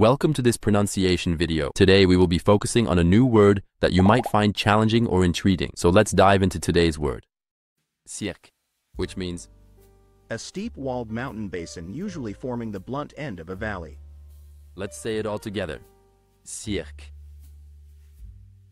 Welcome to this pronunciation video. Today we will be focusing on a new word that you might find challenging or intriguing. So let's dive into today's word. Cirque, which means A steep walled mountain basin usually forming the blunt end of a valley. Let's say it all together. Cirque.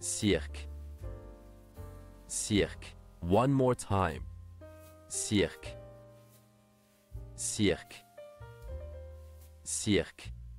Cirque. Cirque. One more time. Cirque. Cirque. Cirque.